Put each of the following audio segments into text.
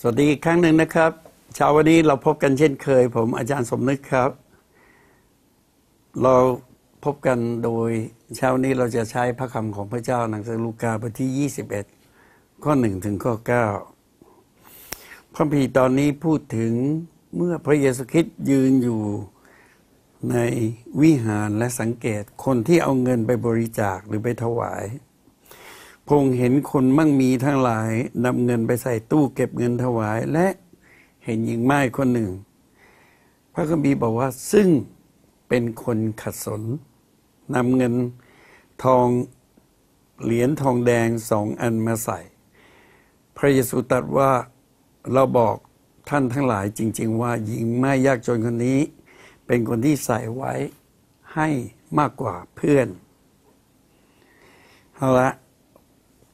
สวัสดีอีกครั้งหนึ่งนะครับเช้าวันนี้เราพบกันเช่นเคย ผมอาจารย์สมนึกครับ เราพบกันโดยเช้านี้เราจะใช้พระคำของพระเจ้าหนังสือลูกาบทที่ 21 ข้อ 1 ถึงข้อ 9 พระพีตอนนี้พูดถึงเมื่อพระเยซูคริสต์ยืนอยู่ในวิหารและสังเกตคนที่เอาเงินไปบริจาคหรือไปถวาย พงเห็นคนมั่งมีทั้งหลายนำเงินไปใส่ตู้เก็บเงินถวายและเห็นหญิงไม้คนหนึ่ง พระคัมภีร์บอกว่าซึ่งเป็นคนขัดสนนำเงินทองเหรียญทองแดงสองอันมาใส่ พระเยซูตรัสว่าเราบอกท่านทั้งหลายจริง ๆ ว่าหญิงไม้ยากจนคนนี้ เป็นคนที่ใส่ไว้ให้มากกว่าเพื่อนเอาละ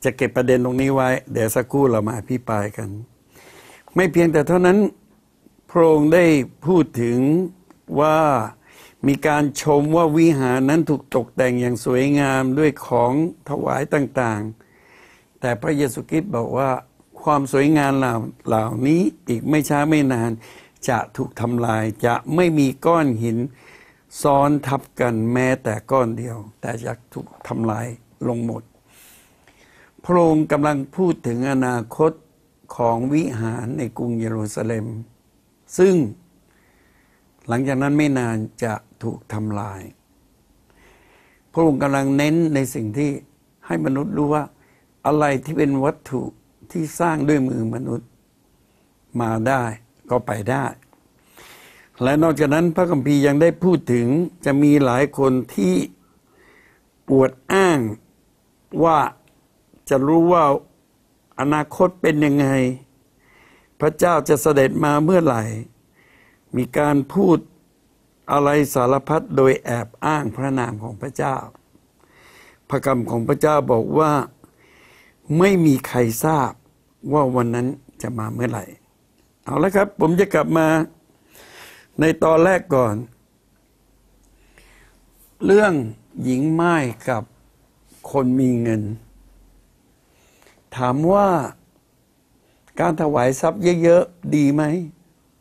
จะเก็บประเด็นตรงนี้ไว้ เดี๋ยวสักครู่เรามาอภิปรายกัน ไม่เพียงแต่เท่านั้นพระองค์ได้พูดถึงว่ามีการชมว่าวิหารนั้นถูกตกแต่งอย่างสวยงามด้วยของถวายต่างๆ แต่พระเยซูคริสต์บอกว่าความสวยงามเหล่าเหล่านี้อีกไม่ช้าไม่นานจะถูกทำลายจะไม่มีก้อนหินซ้อนทับกันแม้แต่ก้อนเดียว แต่จะถูกทำลายลงหมด พระองค์กำลังพูดถึงอนาคตของวิหารในกรุงเยรูซาเล็ม ซึ่งหลังจากนั้นไม่นานจะถูกทำลาย พระองค์กำลังเน้นในสิ่งที่ให้มนุษย์รู้ว่า อะไรที่เป็นวัตถุที่สร้างด้วยมือมนุษย์มาได้ก็ไปได้ และนอกจากนั้นพระคัมภีร์ยังได้พูดถึงจะมีหลายคนที่ปวดอ้างว่า จะรู้ว่าอนาคตเป็นยังไง พระเจ้าจะเสด็จมาเมื่อไหร่ มีการพูดอะไรสารพัดโดยแอบอ้างพระนามของพระเจ้า พระกรรมของพระเจ้าบอกว่าไม่มีใครทราบว่าวันนั้นจะมาเมื่อไหร่ เอาละครับ ผมจะกลับมาในตอนแรกก่อน เรื่องหญิงไม้กับคนมีเงิน ถามว่าการถวายทรัพย์เยอะๆ ดีไหม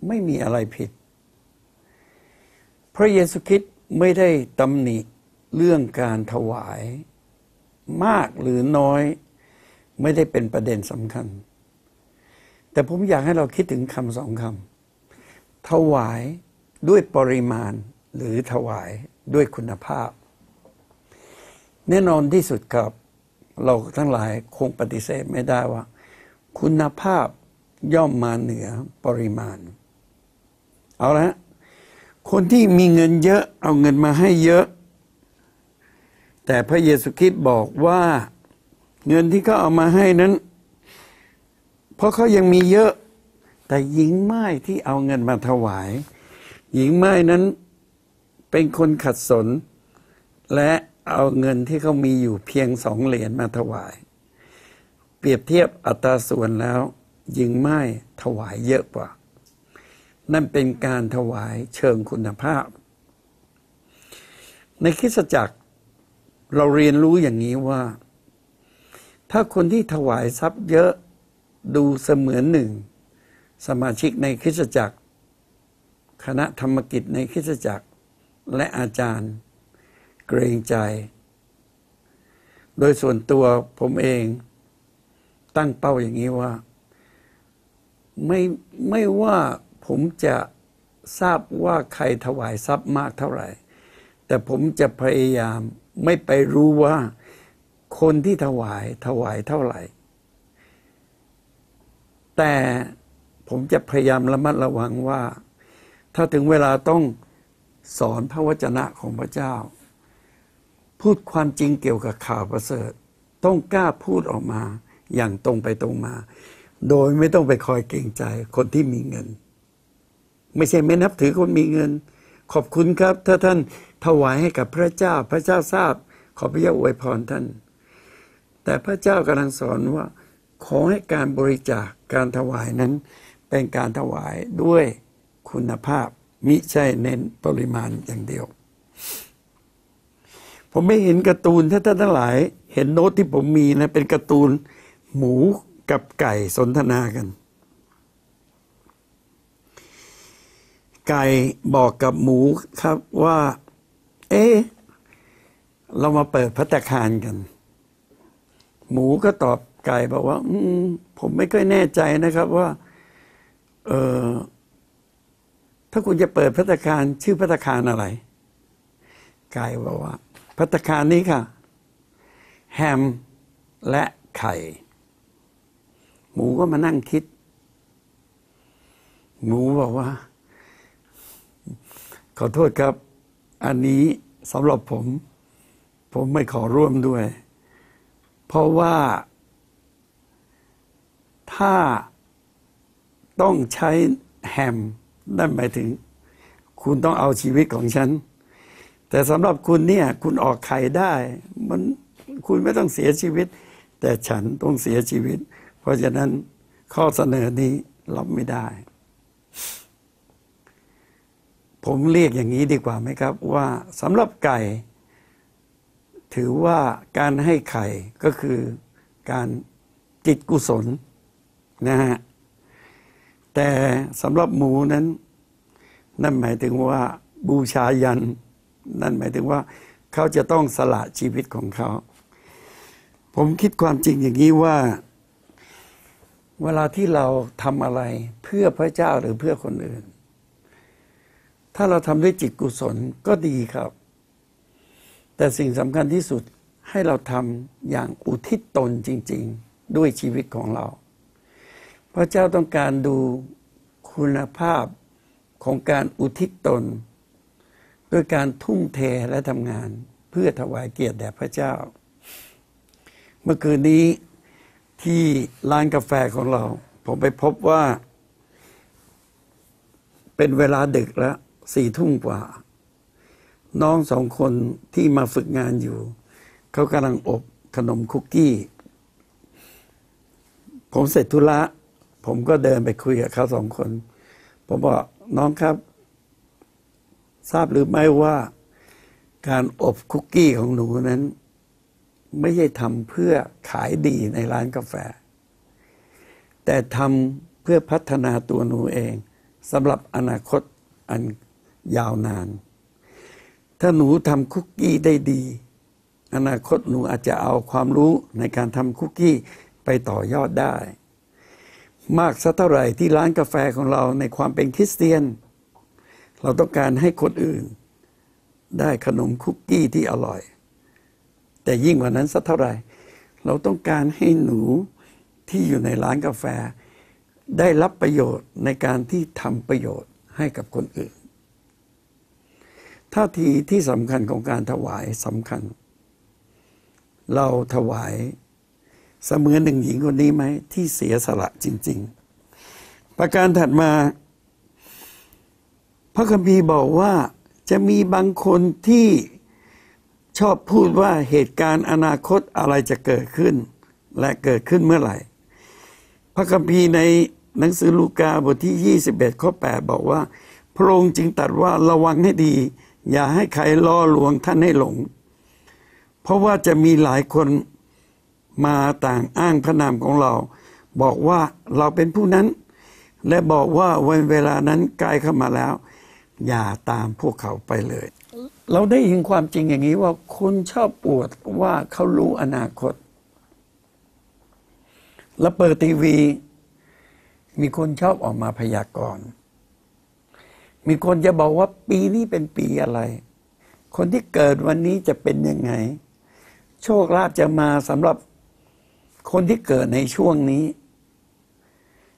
ไม่มีอะไรผิด พระเยซูคริสต์ไม่ได้ตำหนิเรื่องการถวาย มากหรือน้อย ไม่ได้เป็นประเด็นสำคัญ แต่ผมอยากให้เราคิดถึงคำสองคำถวายด้วยปริมาณหรือถวายด้วยคุณภาพ แน่นอนที่สุดครับ เราทั้งหลายคงปฏิเสธไม่ได้ว่า คุณภาพย่อมมาเหนือปริมาณ เอาละคนที่มีเงินเยอะเอาเงินมาให้เยอะ แต่พระเยซูคริสต์บอกว่าเงินที่เขาเอามาให้นั้น เพราะเขายังมีเยอะ แต่หญิงไม้ที่เอาเงินมาถวาย หญิงไม้นั้นเป็นคนขัดสนและ เอาเงินที่เขามีอยู่เพียงสองเหรียญมาถวาย เปรียบเทียบอัตราส่วนแล้ว ยิงไม้ถวายเยอะกว่า นั่นเป็นการถวายเชิงคุณภาพ ในคิสจักรเราเรียนรู้อย่างนี้ว่า ถ้าคนที่ถวายทรัพย์เยอะดูเสมือนหนึ่ง สมาชิกในคิสจักร คณะธรรมกิจในคิสจักรและอาจารย์ เกรงใจ โดยส่วนตัวผมเองตั้งเป้าอย่างนี้ว่า ไม่ไม่ว่าผมจะทราบว่าใครถวายทรัพย์มากเท่าไหร่ แต่ผมจะพยายามไม่ไปรู้ว่าคนที่ถวายถวายเท่าไหร่ แต่ผมจะพยายามระมัดระวังว่า ถ้าถึงเวลาต้องสอนพระวจนะของพระเจ้า พูดความจริงเกี่ยวกับข่าวประเสริฐ ต้องกล้าพูดออกมาอย่างตรงไปตรงมา โดยไม่ต้องไปคอยเกรงใจคนที่มีเงิน ไม่ใช่ไม่นับถือคนมีเงิน ขอบคุณครับ ถ้าท่านถวายให้กับพระเจ้าพระเจ้าทราบ ขอพระเจ้าอวยพรท่าน แต่พระเจ้ากำลังสอนว่า ขอให้การบริจาคการถวายนั้น เป็นการถวายด้วยคุณภาพมิใช่เน้นปริมาณอย่างเดียว ผมไม่เห็นการ์ตูนถ้าท่านทั้งหลาย เห็นโน้ตที่ผมมีนะ เป็นการ์ตูนหมูกับไก่สนทนากัน ไก่บอกกับหมูครับว่า เอ๊เรามาเปิดพัตตาคารกัน หมูก็ตอบไก่บอกว่า อืมผมไม่ค่อยแน่ใจนะครับว่า เออถ้าคุณจะเปิดพัตตาคารชื่อพัตคารอะไร ไก่บอกว่า พัตตาคารนี้ค่ะ แฮมและไข่ หมูก็มานั่งคิด หมูบอกว่า ขอโทษครับ อันนี้สำหรับผม ผมไม่ขอร่วมด้วย เพราะว่า ถ้าต้องใช้แฮมนั่นหมายถึง คุณต้องเอาชีวิตของฉัน แต่สำหรับคุณเนี่ยคุณออกไข่ได้ มันคุณไม่ต้องเสียชีวิต แต่ฉันต้องเสียชีวิต เพราะฉะนั้นข้อเสนอนี้รับไม่ได้ ผมเรียกอย่างนี้ดีกว่าไหมครับ ว่าสำหรับไก่ ถือว่าการให้ไข่ก็คือการจิตกุศลนะฮะแต่สำหรับหมูนั้น นั่นหมายถึงว่าบูชายัน นั่นหมายถึงว่าเขาจะต้องสละชีวิตของเขา ผมคิดความจริงอย่างนี้ว่า เวลาที่เราทำอะไรเพื่อพระเจ้าหรือเพื่อคนอื่น ถ้าเราทำด้วยจิตกุศลก็ดีครับ แต่สิ่งสำคัญที่สุดให้เราทำอย่างอุทิศตนจริง ๆ ด้วยชีวิตของเรา พระเจ้าต้องการดูคุณภาพของการอุทิศตน ด้วยการทุ่มเทและทำงานเพื่อถวายเกียรติแด่พระเจ้า เมื่อคืนนี้ที่ร้านกาแฟของเรา ผมไปพบว่า เป็นเวลาดึกแล้วสี่ทุ่มกว่า น้องสองคนที่มาฝึกงานอยู่ เขากำลังอบขนมคุกกี้ ผมเสร็จธุระผมก็เดินไปคุยกับเขาสองคน ผมบอกน้องครับ ทราบหรือไม่ว่าการอบคุกกี้ของหนูนั้น ไม่ใช่ทำเพื่อขายดีในร้านกาแฟ แต่ทำเพื่อพัฒนาตัวหนูเองสำหรับอนาคตอันยาวนาน ถ้าหนูทำคุกกี้ได้ดี อนาคตหนูอาจจะเอาความรู้ในการทำคุกกี้ไปต่อยอดได้ มากสักเท่าไหร่ที่ร้านกาแฟของเราในความเป็นคริสเตียน เราต้องการให้คนอื่น ได้ขนมคุกกี้ที่อร่อย แต่ยิ่งกว่านั้นสักเท่าไหร่ เราต้องการให้หนูที่อยู่ในร้านกาแฟ ได้รับประโยชน์ในการที่ทำประโยชน์ให้กับคนอื่น ท่าทีที่สำคัญของการถวายสำคัญ เราถวายเสมือนหนึ่งหญิงคนนี้ไหมที่เสียสละจริง ๆ ประการถัดมา พระคัมภีร์บอกว่าจะมีบางคนที่ชอบพูดว่าเหตุการณ์อนาคตอะไรจะเกิดขึ้น และเกิดขึ้นเมื่อไหร่ พระคัมภีร์ในหนังสือลูกาบทที่ 21 ข้อ 8 บอกว่า พระองค์จึงตรัสว่าระวังให้ดี อย่าให้ใครล่อลวงท่านให้หลง เพราะว่าจะมีหลายคนมาต่างอ้างพระนามของเรา บอกว่าเราเป็นผู้นั้น และบอกว่าวันเวลานั้นใกล้เข้ามาแล้ว อย่าตามพวกเขาไปเลย เราได้ยินความจริงอย่างนี้ว่าคนชอบปวดว่าเขารู้อนาคต แล้วเปิดทีวี มีคนชอบออกมาพยากรณ์มีคนจะบอกว่าปีนี้เป็นปีอะไร คนที่เกิดวันนี้จะเป็นยังไง โชคลาภจะมาสำหรับคนที่เกิดในช่วงนี้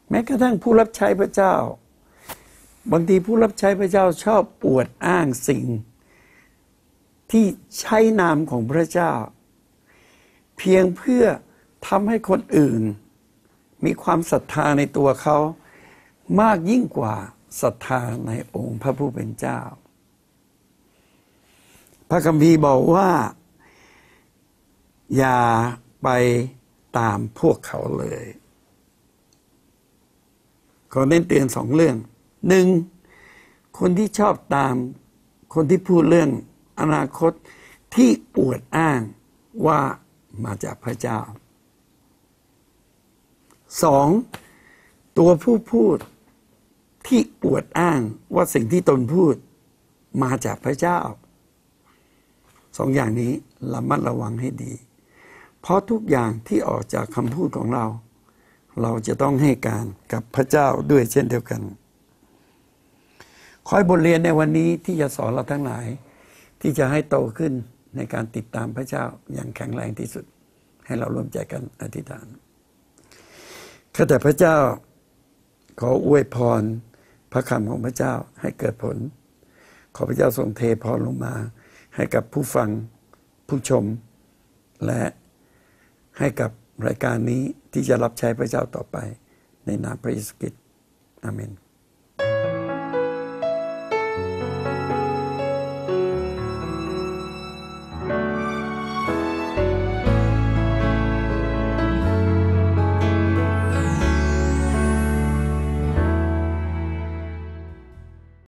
แม้กระทั่งผู้รับใช้พระเจ้า บางทีผู้รับใช้พระเจ้าชอบปวดอ้างสิ่ง ที่ใช้นามของพระเจ้า เพียงเพื่อทำให้คนอื่น มีความศรัทธาในตัวเขามากยิ่งกว่าศรัทธาในองค์พระผู้เป็นเจ้า พระคัมภีร์บอกว่า อย่าไปตามพวกเขาเลยขอเน้นเตือนสองเรื่อง หนึ่งคนที่ชอบตาม คนที่พูดเรื่องอนาคตที่อวดอ้างว่ามาจากพระเจ้าสองตัวผู้พูดที่อวดอ้างว่าสิ่งที่ตนพูดมาจากพระเจ้าสองอย่างนี้ระมัดระวังให้ดี เพราะทุกอย่างที่ออกจากคำพูดของเรา เราจะต้องให้การกับพระเจ้าด้วยเช่นเดียวกัน คอยบทเรียนในวันนี้ที่จะสอนเราทั้งหลาย ที่จะให้โตขึ้นในการติดตามพระเจ้าอย่างแข็งแรงที่สุด ให้เราร่วมใจกันอธิษฐานข้าแต่พระเจ้า ขออวยพรพระคำของพระเจ้าให้เกิดผล ขอพระเจ้าทรงเทพรลงมา ให้กับผู้ฟังผู้ชม และให้กับรายการนี้ที่จะรับใช้พระเจ้าต่อไป ในนามพระเยซูคริสต์อาเมน